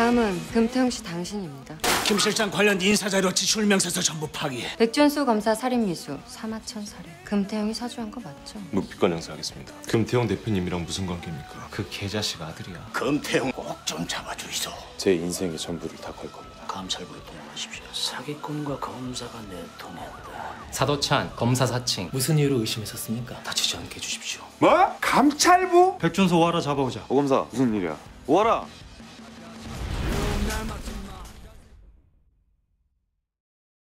다음은 금태웅 씨 당신입니다. 김 실장 관련 인사자료 지출 명세서 전부 파기. 백준수 검사 살인미수, 사마천 살인. 금태웅이 사주한 거 맞죠? 묵비권 형사하겠습니다. 금태웅 대표님이랑 무슨 관계입니까? 그 개자식 아들이야. 금태웅 꼭 좀 잡아주이소. 제 인생의 전부를 다 걸 겁니다. 감찰부로 동원하십시오. 사기꾼과 검사가 내통한다. 사도찬 검사 사칭 무슨 이유로 의심했었습니까? 다치지 않게 해주십시오. 뭐? 감찰부? 백준수 오하라 잡아오자. 오검사 무슨 일이야? 오하라